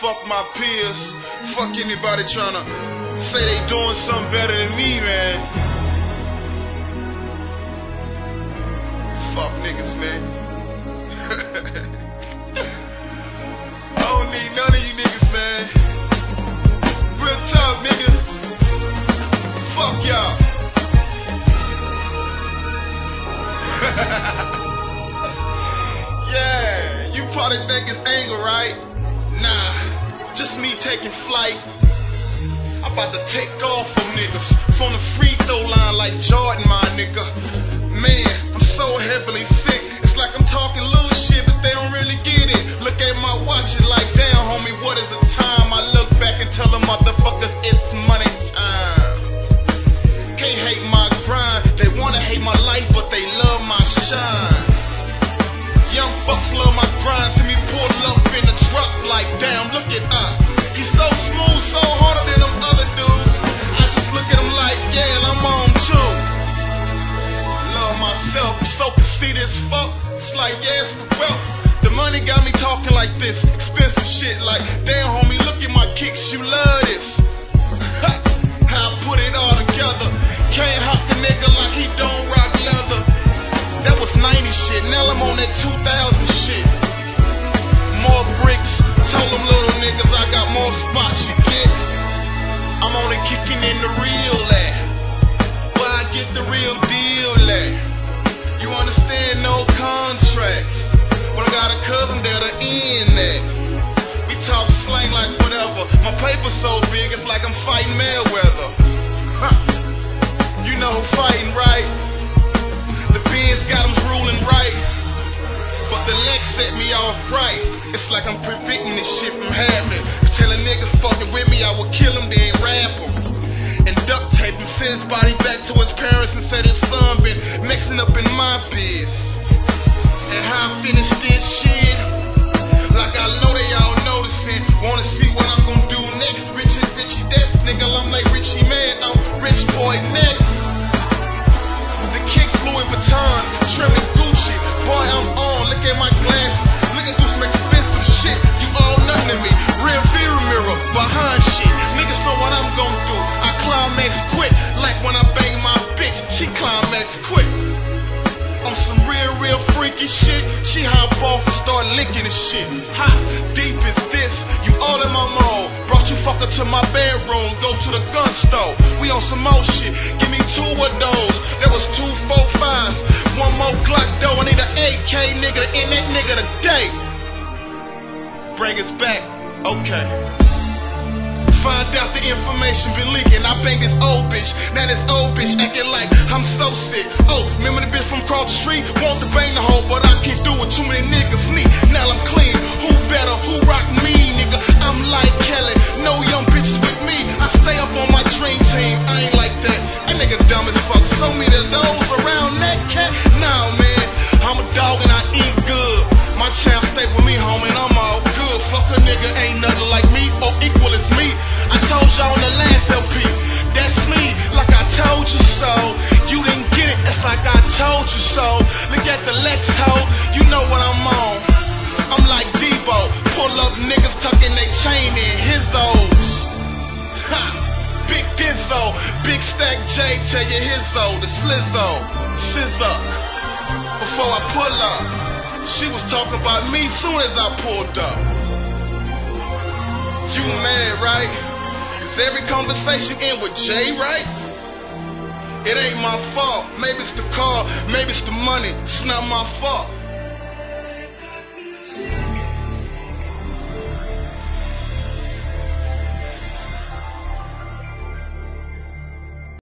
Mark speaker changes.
Speaker 1: Fuck my peers. Fuck anybody trying to say they doing something better than me, man. Fuck niggas, man. I don't need none of you niggas, man. Real tough, nigga. Fuck y'all. yeah, you probably think it's anger, right? taking flight. I'm about to take off oh, on niggas. From the free throw line like Jordan, my nigga. Man, I'm so heavily back, okay. Find out the information been leaking. I banged this old bitch, now this old bitch acting like I'm so sick. tell you his old, the slizzo, sizz up. Before I pull up, she was talking about me soon as I pulled up. You mad, right? Is every conversation end with Jay, right? It ain't my fault. Maybe it's the car, maybe it's the money. It's not my fault.